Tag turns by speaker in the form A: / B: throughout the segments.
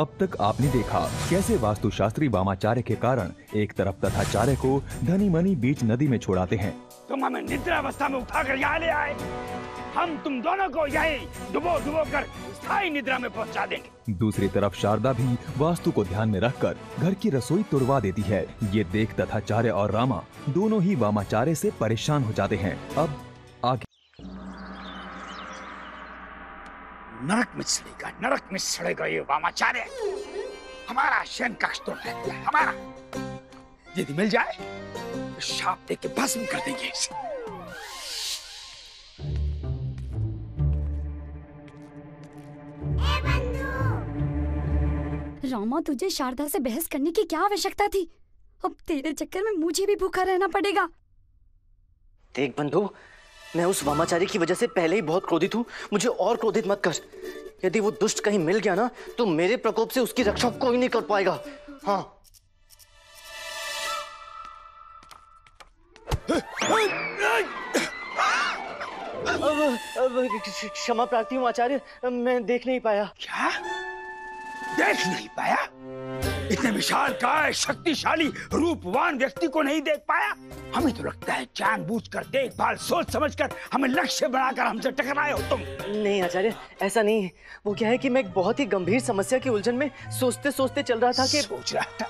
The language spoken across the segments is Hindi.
A: अब तक आपने देखा कैसे वास्तुशास्त्री वामाचार्य के कारण एक तरफ़ तथाचार्य को धनी मनी बीच नदी में छोड़ाते हैं।
B: तुम हमें निद्रावस्था में उठाकर यहाँ ले आए। हम तुम दोनों को यही डुबो डुबो कर स्थायी निद्रा में पहुँचा देंगे।
A: दूसरी तरफ़ शारदा भी वास्तु को ध्यान में रखकर घर की रसोई तुड़वा देती है। ये देख तथाचार्य और रामा दोनों ही वामाचार्य से परेशान हो जाते हैं। अब
B: नरक में सड़ेगा नरक में सड़ेगा ये वामाचार्य। हमारा शयन कक्ष तो रहता है हमारा। यदि मिल जाए तो शाप दे के भस्म कर देंगे इसे।
C: रामा तुझे शारदा से बहस करने की क्या आवश्यकता थी? अब तेरे चक्कर में मुझे भी भूखा रहना पड़ेगा।
D: देख बंधु मैं उस वामाचारी की वजह से पहले ही बहुत क्रोधित हूँ। मुझे और क्रोधित मत कर। यदि वो दुष्ट कहीं मिल गया ना तो मेरे प्रकोप से उसकी रक्षा कोई नहीं कर पाएगा। हाँ। क्षमा प्रार्थी हूँ आचार्य, मैं देख नहीं पाया।
B: क्या? देख नहीं पाया? इतने विशाल काय शक्तिशाली रूपवान व्यक्ति को नहीं देख पाया? हमें तो लगता है जानबूझकर देखभाल सोच समझकर हमें लक्ष्य बनाकर हमसे टकराए हो तुम।
D: नहीं आचार्य ऐसा नहीं है। वो क्या है कि मैं एक बहुत ही गंभीर समस्या की उलझन में सोचते सोचते चल रहा था कि
B: सोच रहा था?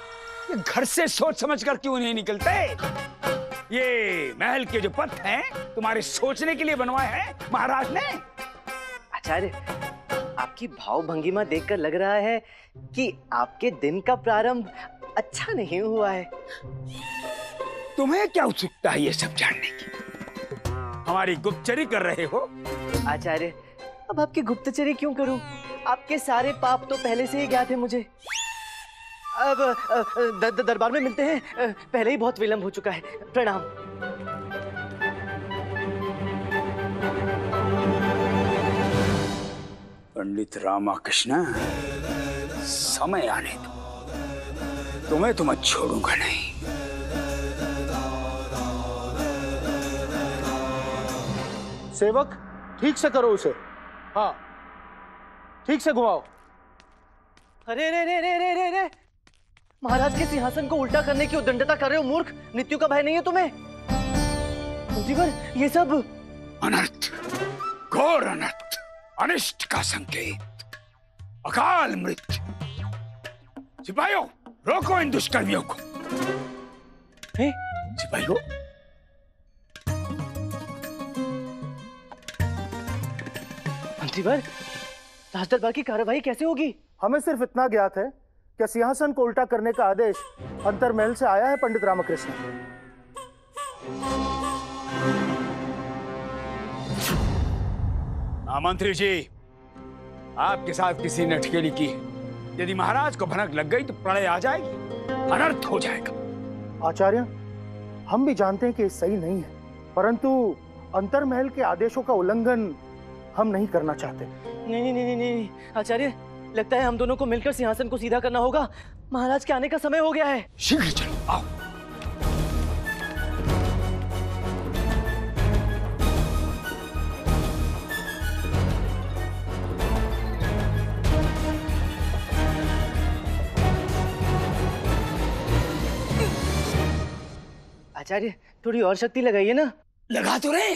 B: घर से सोच समझ कर क्यों नहीं निकलते? ये महल के जो पथ हैं तुम्हारे सोचने के लिए बनवाए हैं महाराज ने?
D: आचार्य आपकी भाव भंगिमा देखकर लग रहा है कि आपके दिन का प्रारंभ अच्छा नहीं हुआ है।
B: तुम्हें क्या उत्सुकता है ये सब जानने की? हमारी गुप्तचरी कर रहे हो?
D: आचार्य अब आपकी गुप्तचरी क्यों करूँ? आपके सारे पाप तो पहले से ही ज्ञात है मुझे। अब दरबार में मिलते हैं। पहले ही बहुत विलंब हो चुका है। प्रणाम।
B: पंडित रामाकृष्ण समय आने दो। तुम्हें तो मैं छोड़ूँगा नहीं।
E: सेवक ठीक से करो उसे। हाँ ठीक से घुमाओ।
D: अरे रे रे रे रे रे रे। महाराज के सिंहासन को उल्टा करने की उद्दंडता कर रहे हो मूर्ख। मृत्यु का भय नहीं है तुम्हें? ये सब
B: अनर्थ। घोर अनर्थ। अनिष्ट का संकेत। अकाल मृत्यु सिपाहियों रोको इन दुष्कर्मियों को।
D: हैं?
B: सिपाहियों।
D: मंत्रीवर राजदरबार की कार्रवाई कैसे होगी?
E: हमें सिर्फ़ इतना ज्ञात है कि सिंहासन को उल्टा करने का आदेश अंतरमहल से आया है पंडित रामकृष्ण।
B: हाँ मंत्री जी आपके साथ किसी ने अटकेली की। यदि महाराज को भनक लग गई तो प्रलय आ जाएगी। अनर्थ हो जाएगा।
E: आचार्य हम भी जानते हैं कि सही नहीं है परंतु अंतर महल के आदेशों का उल्लंघन हम नहीं करना चाहते।
D: नहीं नहीं नहीं नहीं नहीं आचार्य लगता है हम दोनों को मिलकर सिंहासन को सीधा करना होगा। महाराज के आने का समय हो गया है।
B: शीघ्र चलो आओ।
D: आचार्य थोड़ी और शक्ति लगाइए ना।
B: लगा तो रहे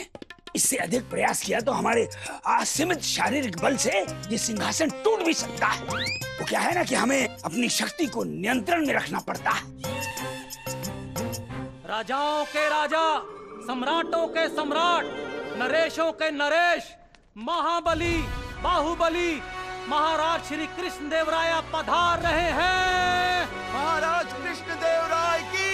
B: इससे अधिक प्रयास किया तो हमारे असीमित शारीरिक बल से ये सिंहासन टूट भी सकता है। वो क्या है ना कि हमें अपनी शक्ति को नियंत्रण में रखना पड़ता है।
F: राजाओं के राजा सम्राटों के सम्राट नरेशों के नरेश महाबली बाहुबली महाराज श्री कृष्ण देव राय पधार रहे हैं।
G: महाराज कृष्ण देव राय की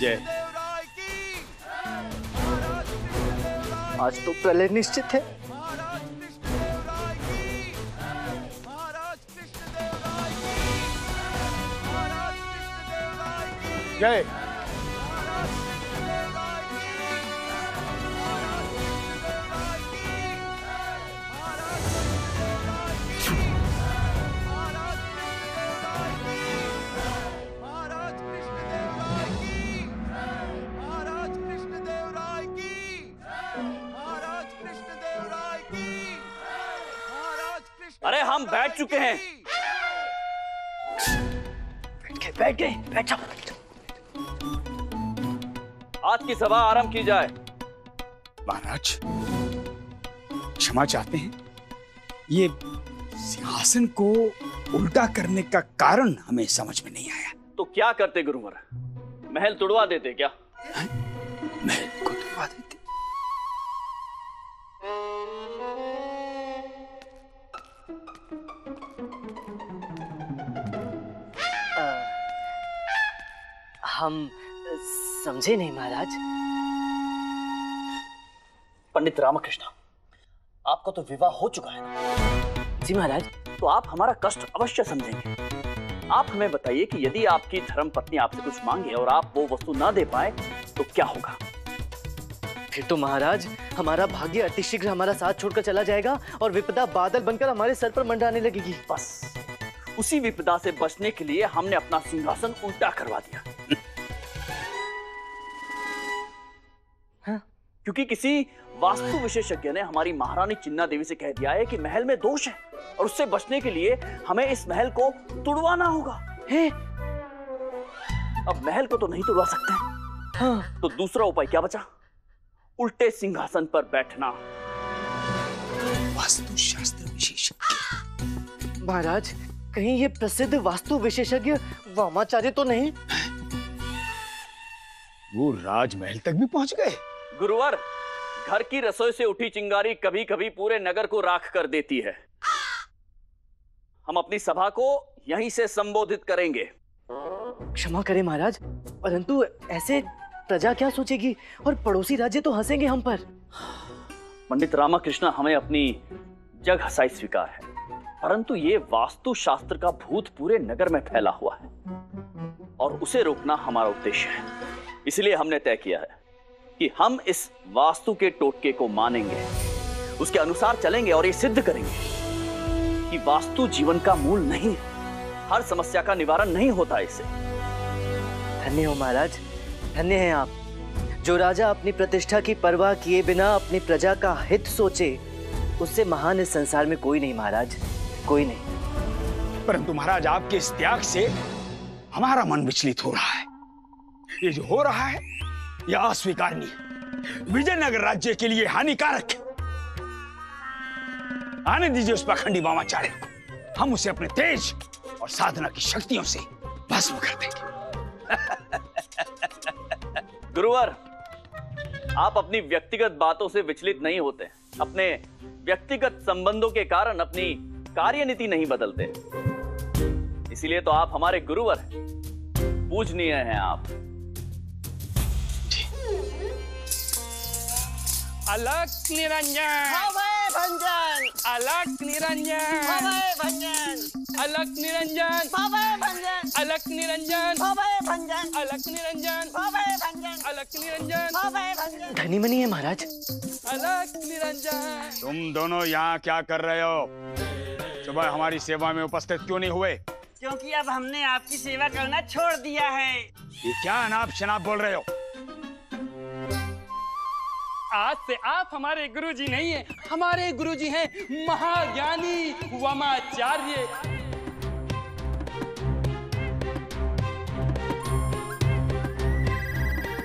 E: जय।
G: देव राय की महाराज कृष्ण देव राय
D: आज तो प्रलय निश्चित है
G: महाराज
H: हम बैठ चुके हैं।
D: बैठ गए बैठ जाओ।
H: आज की सभा आरंभ की जाए।
B: महाराज क्षमा चाहते हैं। ये सिंहासन को उल्टा करने का कारण हमें समझ में नहीं आया।
H: तो क्या करते गुरुवर? महल तुड़वा देते क्या?
B: महल
D: हम समझे नहीं महाराज।
H: पंडित रामकृष्ण आपका तो विवाह हो चुका है।
D: जी महाराज।
H: तो आप हमारा कष्ट अवश्य समझेंगे। आप हमें बताइए कि यदि आपकी धर्म पत्नी आपसे कुछ मांगे और आप वो वस्तु ना दे पाए तो क्या होगा?
D: फिर तो महाराज हमारा भाग्य अतिशीघ्र हमारा साथ छोड़कर चला जाएगा और विपदा बादल बनकर हमारे सर पर मंडराने लगेगी।
H: बस। उसी विपदा से बचने के लिए हमने अपना सिंहासन उल्टा करवा दिया। क्योंकि किसी वास्तु विशेषज्ञ ने हमारी महारानी चिन्ना देवी से कह दिया है कि महल में दोष है और उससे बचने के लिए हमें इस महल को तुड़वाना होगा।
D: है?
H: अब महल को तो नहीं तुड़वा सकते।
D: हाँ।
H: तो दूसरा उपाय क्या बचा? उल्टे सिंहासन पर बैठना।
B: वास्तुशास्त्र विशेषज्ञ।
D: महाराज कहीं ये प्रसिद्ध वास्तु विशेषज्ञ वामाचार्य तो नहीं?
B: वो राजमहल तक भी पहुँच गए?
H: गुरुवर घर की रसोई से उठी चिंगारी कभी कभी पूरे नगर को राख कर देती है। हम अपनी सभा को यहीं से संबोधित करेंगे।
D: क्षमा करें महाराज परंतु ऐसे प्रजा क्या सोचेगी? और पड़ोसी राज्य तो हंसेंगे हम पर।
H: पंडित रामाकृष्ण हमें अपनी जग हसाई स्वीकार है परंतु ये वास्तु शास्त्र का भूत पूरे नगर में फैला हुआ है और उसे रोकना हमारा उद्देश्य है। इसलिए हमने तय किया है। कि हम इस वास्तु के टोटके को मानेंगे उसके अनुसार चलेंगे और ये सिद्ध करेंगे कि वास्तु जीवन का मूल नहीं है। हर समस्या का निवारण नहीं होता इससे
D: धन्य हो महाराज धन्य हैं आप। जो राजा अपनी प्रतिष्ठा की परवाह किए बिना अपनी प्रजा का हित सोचे उससे महान इस संसार में कोई नहीं महाराज कोई नहीं।
B: परंतु महाराज आपके इस त्याग से हमारा मन विचलित हो रहा है। ये जो हो रहा है यह अस्वीकारनीय विजयनगर राज्य के लिए हानिकारक। आने दीजिए उस पाखंडी वामाचार्य को। हम उसे अपने तेज और साधना की शक्तियों से भस्म कर देंगे।
H: गुरुवर, आप अपनी व्यक्तिगत बातों से विचलित नहीं होते। अपने व्यक्तिगत संबंधों के कारण अपनी कार्यनीति नहीं बदलते। इसीलिए तो आप हमारे गुरुवर पूजनीय हैं आप।
I: अलग निरंजन।
J: भंजन।
I: अलग निरंजन।
J: भंजन।
I: अलग निरंजन।
J: भंजन।
I: अलग निरंजन।
J: भंजन।
I: अलग निरंजन।
J: भंजन।
I: अलग निरंजन।
J: भंजन।
D: धनी मनी है महाराज।
I: अलग निरंजन।
B: तुम दोनों यहाँ क्या कर रहे हो? सुबह हमारी सेवा में उपस्थित क्यों नहीं हुए?
J: क्योंकि अब हमने आपकी सेवा करना छोड़ दिया है।
B: ये क्या अनाप शनाप बोल रहे हो?
I: आज से आप हमारे गुरुजी नहीं है, हमारे गुरुजी हैं महाज्ञानी वमाचार्य।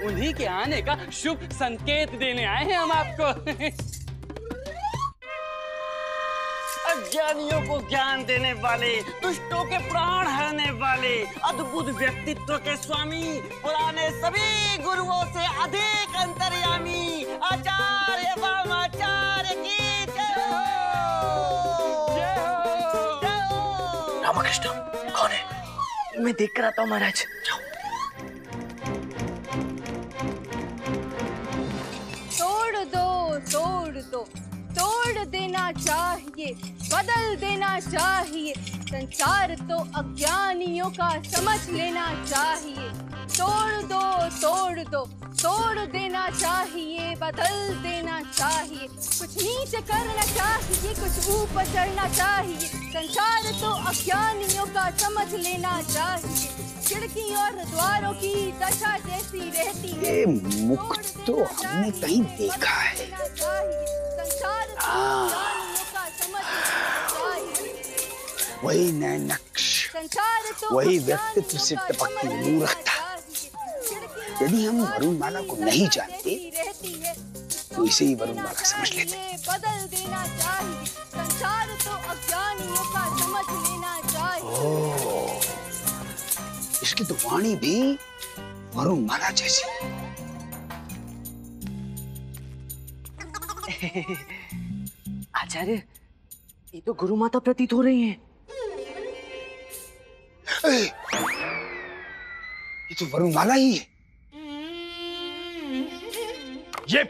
I: उन्हीं के आने का शुभ संकेत देने आए हैं हम आपको।
J: अज्ञानियों को ज्ञान देने वाले दुष्टों के प्राण हरने वाले अद्भुत व्यक्तित्व के स्वामी पुराने सभी गुरुओं से अधिक अंतर्यामी आचार्य वामाचार्य की जय हो।
I: हो।
J: हो।
D: कौन है? मैं देख कर आता हूँ महाराज।
K: तोड़ दो तोड़ दो। तोड़ देना चाहिए बदल देना चाहिए। संसार तो अज्ञानियों का समझ लेना चाहिए। तोड़ दो तोड़ दो तोड़ देना चाहिए बदल देना चाहिए। कुछ नीचे करना चाहिए कुछ ऊपर चढ़ना चाहिए। संसार तो अज्ञानियों का समझ लेना चाहिए। खिड़की और द्वारों की दशा जैसी रहती है।
B: ये मुख तो हमने कहीं देखा है। वही नैनक्ष
K: संसार तो
B: वही व्यक्तित्व से टपकती मूर्खता यदि हम वरुणमाला को नहीं जानते तो इसे ही वरुणमाला समझ लेते।
K: बदल देना चाहिए तो अज्ञानियों का समझ लेना चाहिए
B: इसकी तो वाणी भी वरुण माला जैसी।
D: आचार्य ये तो गुरु माता प्रतीत हो रही हैं।
B: ये तो वरुणमाला ही है। ये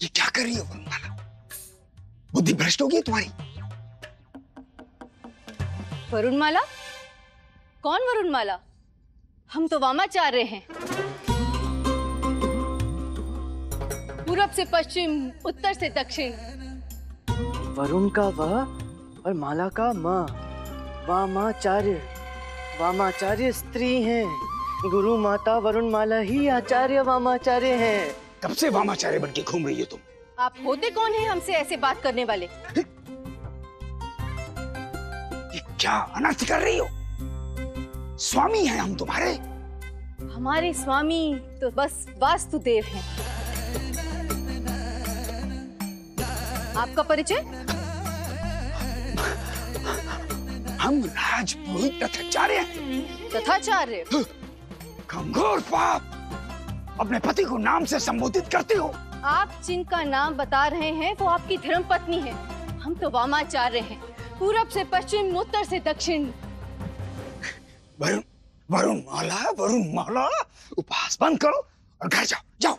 B: ये क्या कर रही है वरुणमाला बुद्धि भ्रष्ट होगी तुम्हारी।
K: वरुणमाला? कौन वरुणमाला? हम तो वामाचार्य हैं। पूरब से पश्चिम उत्तर से दक्षिण।
D: वरुण का वह और माला का माँ। वामाचार्य वामाचार्य स्त्री हैं। गुरु माता वरुण माला ही आचार्य वामाचार्य हैं।
B: कब से वामाचार्य बन के घूम रही हो तुम?
K: आप होते कौन हैं हमसे ऐसे बात करने वाले?
B: ये क्या अनर्थ कर रही हो? स्वामी हैं हम तुम्हारे।
K: हमारे स्वामी तो बस वास्तुदेव हैं। आपका परिचय?
B: हम राजपुरोहित तथाचार्य हैं।
K: तथाचार्य?
B: कमज़ोर पाप। अपने पति को नाम से संबोधित करते हो।
K: आप जिनका नाम बता रहे हैं वो आपकी धर्म पत्नी है। हम तो वामाचार्य हैं। पूरब से पश्चिम उत्तर से दक्षिण।
B: वरुण वरुण माला वरुण माला। उपहास बंद करो और घर जाओ। जाओ।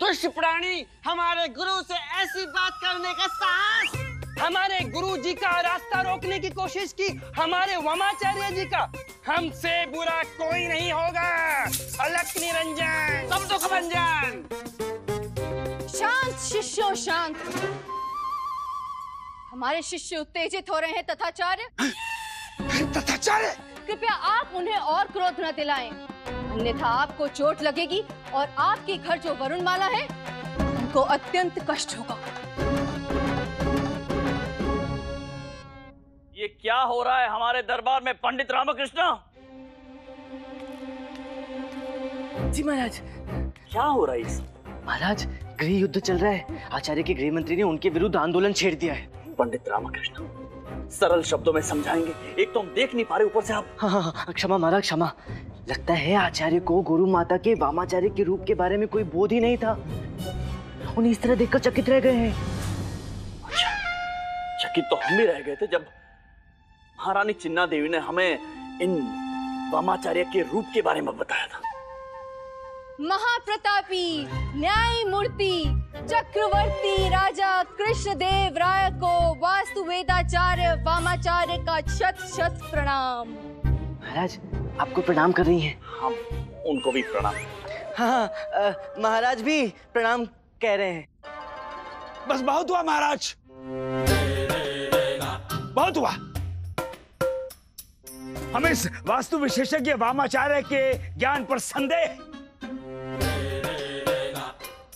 J: दुष्ट प्राणी हमारे गुरु से ऐसी बात करने का साहस।
I: हमारे गुरु जी का रास्ता रोकने की कोशिश की हमारे वमाचार्य जी का। हमसे बुरा कोई नहीं होगा। अलग निरंजन
J: सब दुख भंजन
K: शांत शिष्यो शांत। हमारे शिष्य उत्तेजित हो रहे हैं तथाचार्य।
B: तथाचार्य!
K: कृपया आप उन्हें और क्रोध न दिलाएँ। अन्यथा आपको चोट लगेगी और आपके घर जो वरुण माला है उनको अत्यंत कष्ट होगा।
H: ये क्या हो रहा है हमारे दरबार में पंडित रामकृष्ण?
D: जी महाराज।
H: क्या हो रहा है इस
D: महाराज गृह युद्ध चल रहा है। आचार्य के गृह मंत्री ने उनके विरुद्ध आंदोलन छेड़ दिया है।
H: पंडित रामकृष्ण सरल शब्दों में समझाएँगे। एक तो हम देख नहीं पा रहे ऊपर से आप।
D: हाँ हाँ हाँ, क्षमा महाराज क्षमा। लगता है आचार्य को गुरु माता के वामाचार्य के रूप के बारे में कोई बोध ही नहीं था। उन्हें इस तरह देखकर चकित रह गए हैं।
H: चकित तो हम भी रह गए थे जब महारानी चिन्ना देवी ने हमें इन वामाचार्य के रूप के बारे में बताया था।
K: महाप्रतापी न्याय मूर्ति चक्रवर्ती राजा कृष्णदेव राय को वास्तु वेदाचार्य वामाचार्य का शत शत प्रणाम।
D: महाराज आपको प्रणाम कर रही हैं।
H: हम उनको भी प्रणाम।
D: हाँ हाँ, महाराज भी प्रणाम कह रहे हैं।
B: बस बहुत हुआ महाराज। बहुत हुआ। हमें इस वास्तु विशेषज्ञ वामाचार्य के ज्ञान पर संदेह।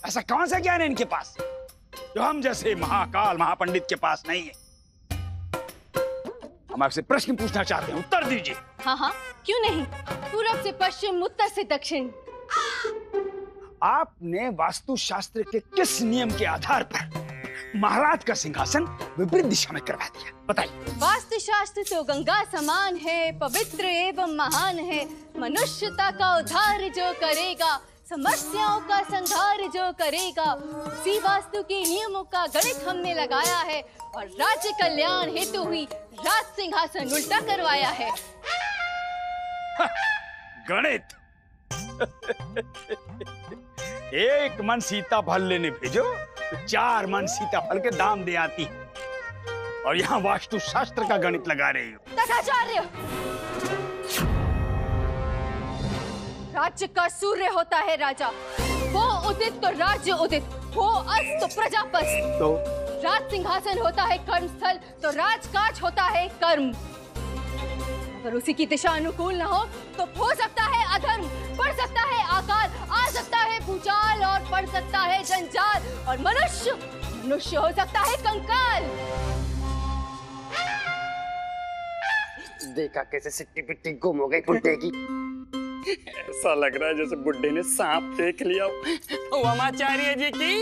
B: ऐसा कौन सा ज्ञान है इनके पास? जो हम जैसे महाकाल महापंडित के पास नहीं है। हम आपसे प्रश्न पूछना चाहते हैं उत्तर दीजिए।
K: हाँ हाँ क्यों नहीं? पूरब से पश्चिम उत्तर से दक्षिण।
B: आपने वास्तु शास्त्र के किस नियम के आधार पर महाराज का सिंहासन विपरीत दिशा में करवा दिया? बताइए।
K: वास्तु शास्त्र तो गंगा समान है पवित्र एवं महान है। मनुष्यता का उद्धार जो करेगा समस्याओं का संहार जो करेगा उसी वास्तु के नियमों का गणित हमने लगाया है और राज्य कल्याण हेतु ही राज सिंहासन उल्टा करवाया है।
B: गणित? एक मन सीता फल लेने भेजो चार मन सीता फल के दाम दे आती। और यहाँ वास्तु शास्त्र का गणित लगा रही हो।
K: तथाचार्य राज्य का सूर्य होता है राजा। वो उदित तो राज्य उदित वो अस्त तो प्रजापस्त।
B: तो?
K: राज सिंहासन होता है कर्म स्थल तो राजकाज होता है कर्म। अगर उसी की दिशा अनुकूल न हो तो हो सकता है अधर्म बढ़ सकता है आकाल आ सकता है भूचाल और पड़ सकता है जंजाल और मनुष्य मनुष्य हो सकता है कंकाल।
I: देखा कैसे सिट्टी पिट्टी गुम हो गई की। ऐसा लग रहा है जैसे बुड्ढे ने सांप देख लिया हो। वमाचार्य जी की।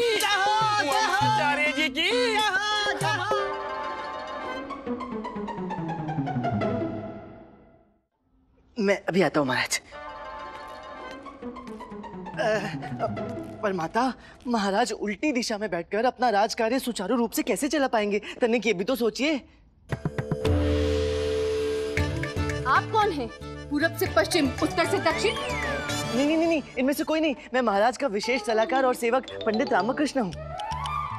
I: वमाचार्य जी की।
D: मैं अभी आता हूँ महाराज। पर माता महाराज उल्टी दिशा में बैठकर अपना राज कार्य सुचारू रूप से कैसे चला पाएँगे? तनिक ये भी तो सोचिए।
K: आप कौन हैं? पूरब से पश्चिम उत्तर से दक्षिण।
D: नहीं नहीं नहीं इनमें से कोई नहीं। मैं महाराज का विशेष सलाहकार और सेवक पंडित रामकृष्ण हूँ।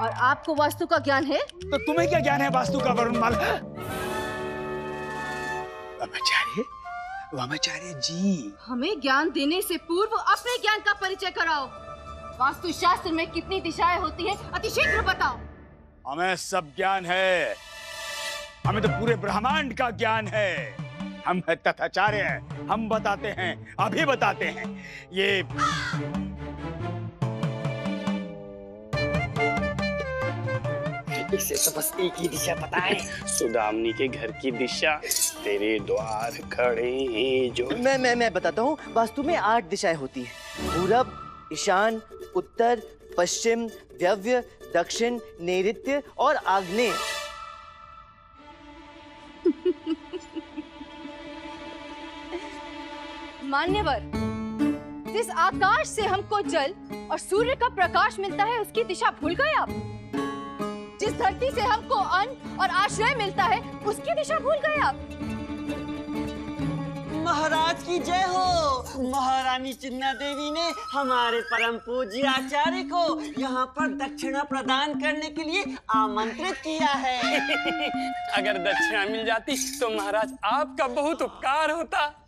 K: और आपको वास्तु का ज्ञान है?
B: तो तुम्हें क्या ज्ञान है वास्तु का वरुण माल वामाचार्य वामाचार्य जी।
K: हमें ज्ञान देने से पूर्व अपने ज्ञान का परिचय कराओ। वास्तु शास्त्र में कितनी दिशाएँ होती हैं अति शीघ्र बताओ।
B: हमें सब ज्ञान है। हमें तो पूरे ब्रह्मांड का ज्ञान है। हम तथाचार्य हैं हम बताते हैं अभी बताते हैं। ये
I: इसे तो बस एक ही दिशा पता है सुदामनी के घर की दिशा तेरे द्वार खड़े हैं जो
D: मैं मैं मैं बताता हूँ वास्तु में आठ दिशाएँ होती हैं। पूरब ईशान उत्तर पश्चिम द्रव्य दक्षिण नैऋत्य और आग्नेय।
K: मान्यवर। जिस आकाश से हमको जल और सूर्य का प्रकाश मिलता है उसकी दिशा भूल गए आप। जिस धरती से हमको अन्न और आश्रय मिलता है उसकी दिशा भूल गए आप।
J: महाराज की जय हो। महारानी चिन्ना देवी ने हमारे परम पूज्य आचार्य को यहाँ पर दक्षिणा प्रदान करने के लिए आमंत्रित किया है।
I: अगर दक्षिणा मिल जाती तो महाराज आपका बहुत उपकार होता।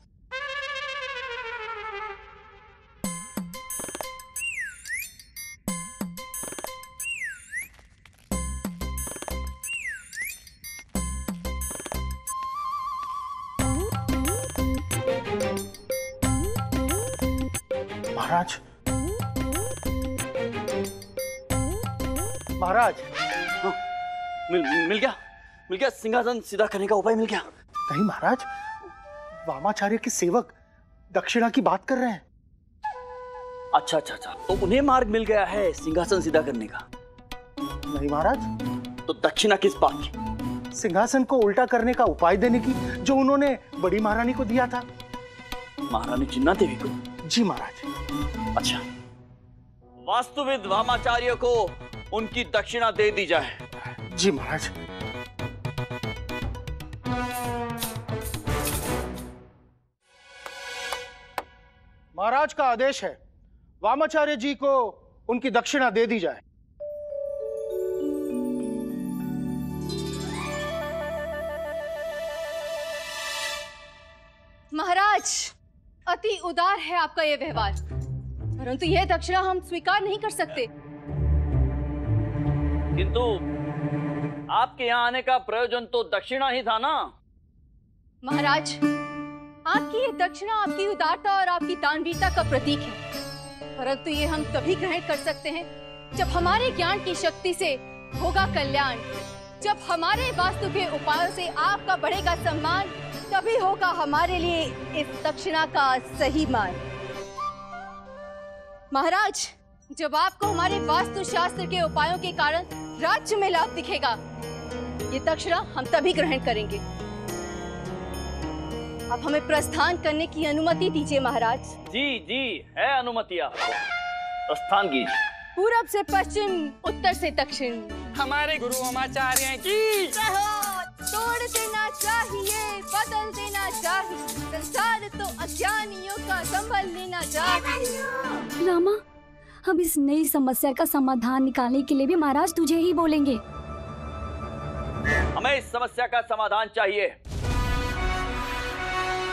E: महाराज।
H: मिल मिल गया? मिल गया? सिंहासन सीधा करने का उपाय मिल गया?
E: नहीं महाराज वामाचार्य के सेवक दक्षिणा की बात कर रहे हैं।
H: अच्छा अच्छा अच्छा। तो उन्हें मार्ग मिल गया है सिंहासन सीधा करने का।
E: नहीं महाराज।
H: तो दक्षिणा किस बात की?
E: सिंहासन को उल्टा करने का उपाय देने की जो उन्होंने बड़ी महारानी को दिया था।
H: महारानी चिन्ना देवी को?
E: जी महाराज।
H: अच्छा। वास्तुविद वामाचार्य को उनकी दक्षिणा दे दी जाए।
E: जी महाराज। महाराज का आदेश है वामाचार्य जी को उनकी दक्षिणा दे दी जाए।
K: महाराज अति उदार है आपका यह व्यवहार। परंतु यह दक्षिणा हम स्वीकार नहीं कर सकते।
H: किंतु आपके यहाँ आने का प्रयोजन तो दक्षिणा ही था ना?
K: महाराज आपकी ये दक्षिणा आपकी उदारता और आपकी दानवीरता का प्रतीक है। परंतु ये हम तभी ग्रहण कर सकते हैं जब हमारे ज्ञान की शक्ति से होगा कल्याण। जब हमारे वास्तु के उपायों से आपका बढ़ेगा सम्मान तभी होगा हमारे लिए इस दक्षिणा का सही मान। महाराज जब आपको हमारे वास्तु शास्त्र के उपायों के कारण राज्य में लाभ दिखेगा ये दक्षिणा हम तभी ग्रहण करेंगे। अब हमें प्रस्थान करने की अनुमति दीजिए महाराज।
H: जी जी है अनुमति आपको। प्रस्थान कीजिए।
K: पूरब से पश्चिम उत्तर से दक्षिण।
I: हमारे गुरु आचार्य की
K: तोड़ देना चाहिए बदल देना चाहिए। संसार तो अज्ञानियों का संभल लेना चाहिए।
C: रामा हम इस नई समस्या का समाधान निकालने के लिए भी महाराज तुझे ही बोलेंगे।
H: हमें इस समस्या का समाधान चाहिए।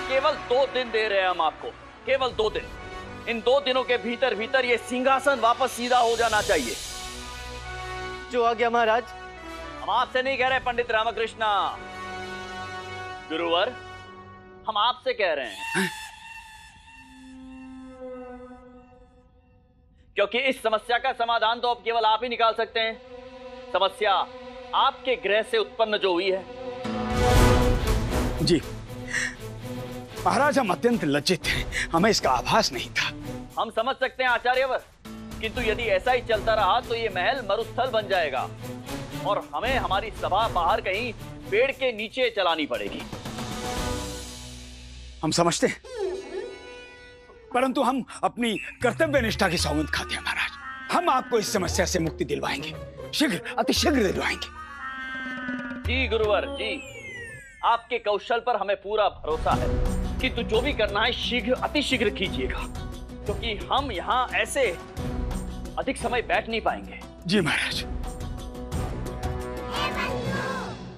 H: केवल दो दिन दे रहे हैं हम आपको। केवल दो दिन। इन दो दिनों के भीतर भीतर ये सिंहासन वापस सीधा हो जाना चाहिए।
D: जो आ गया महाराज
H: हम आपसे नहीं कह रहे पंडित रामकृष्णा। गुरुवर हम आपसे कह रहे हैं। क्योंकि इस समस्या का समाधान तो अब केवल आप ही निकाल सकते हैं। समस्या आपके ग्रह से उत्पन्न जो हुई है।
B: जी। महाराज हम अत्यंत लज्जित हैं। हमें इसका आभास नहीं था।
H: हम समझ सकते हैं आचार्यवर किंतु यदि ऐसा ही चलता रहा तो ये महल मरुस्थल बन जाएगा। और हमें हमारी सभा बाहर कहीं पेड़ के नीचे चलानी पड़ेगी।
B: हम समझते हैं। परंतु हम अपनी कर्तव्य निष्ठा की सौगंध खाते हैं महाराज। हम आपको इस समस्या से मुक्ति दिलवाएँगे। शीघ्र अति शीघ्र दिलवाएँगे
H: जी गुरुवर जी। आपके कौशल पर हमें पूरा भरोसा है कि किंतु जो भी करना है शीघ्र अति शीघ्र कीजिएगा। क्योंकि हम यहाँ ऐसे अधिक समय बैठ नहीं पाएँगे।
B: जी महाराज।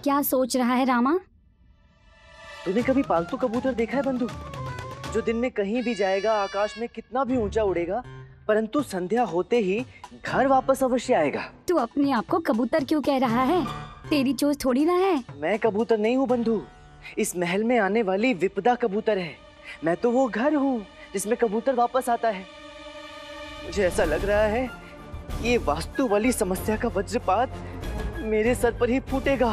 C: क्या सोच रहा है रामा?
D: तूने कभी पालतू कबूतर देखा है बंधु? जो दिन में कहीं भी जाएगा आकाश में कितना भी ऊँचा उड़ेगा परंतु संध्या होते ही घर वापस अवश्य आएगा।
C: तू अपने आप को कबूतर क्यों कह रहा है? तेरी चोच थोड़ी ना है।
D: मैं कबूतर नहीं हूँ बंधु। इस महल में आने वाली विपदा कबूतर है। मैं तो वो घर हूँ जिसमें कबूतर वापस आता है। मुझे ऐसा लग रहा है ये वास्तु वाली समस्या का वज्रपात मेरे सर पर ही फूटेगा।